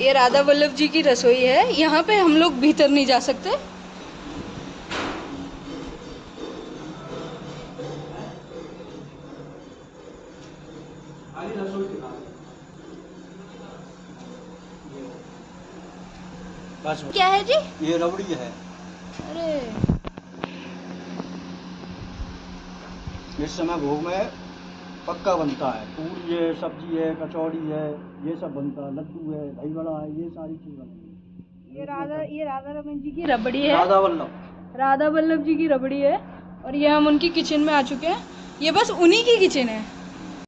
ये राधा वल्लभ जी की रसोई है। यहाँ पे हम लोग भीतर नहीं जा सकते। क्या है जी? ये रबड़ी है। अरे। इस समय भोग में पक्का बनता है। पूरी है सब्ज़ी है कचौड़ी है ये सब बनता है। लड्डू है दही बड़ा है ये सारी चीज़ बनती है। ये राधा ये राधा रमन जी की रबड़ी है है। राधा वल्लभ। राधा वल्लभ जी की रबड़ी है। और ये हम उनकी किचन में आ चुके हैं। ये बस उन्हीं की किचन है।